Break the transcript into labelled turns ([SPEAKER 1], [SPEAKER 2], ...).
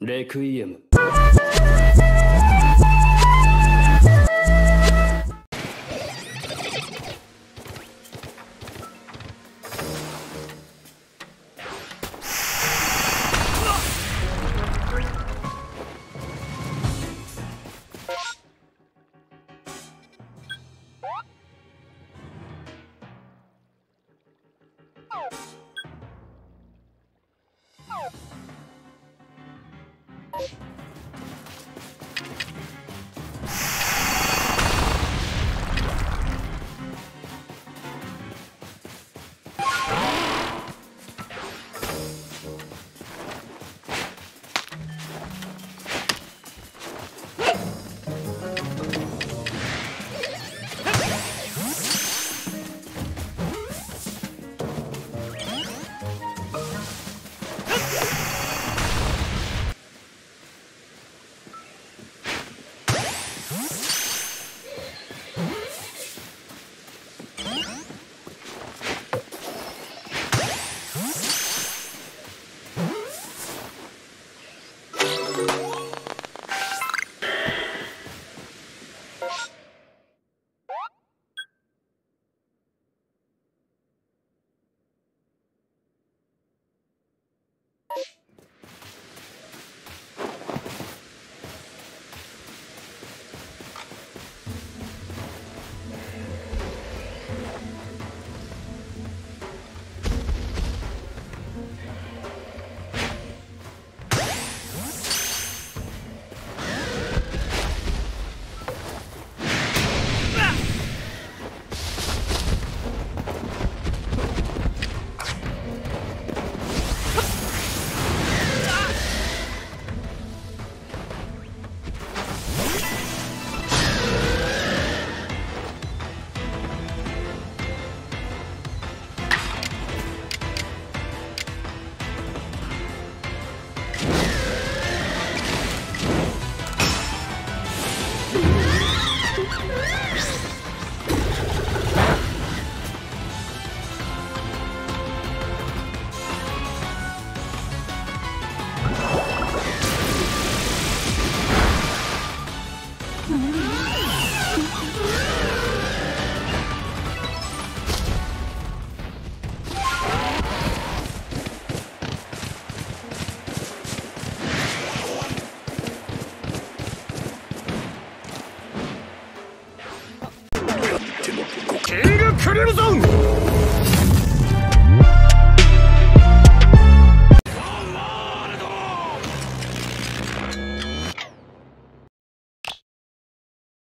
[SPEAKER 1] 레크이엠 그 Oh! クリムゾン